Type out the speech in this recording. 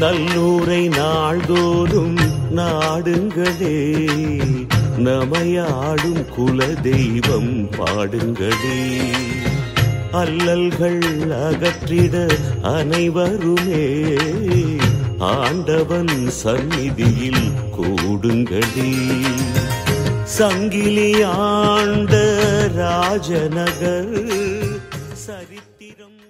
நல்லூரை நாள்தோறும் நாடுங்களே நமையாடும் குல தெய்வம் பாடுங்களே. அல்லல்கள் அகற்றிட அனைவருமே ஆண்டவன் சந்நிதியில் கூடுங்களே. சங்கிலி ஆண்ட ராஜநகர் சரித்திரம்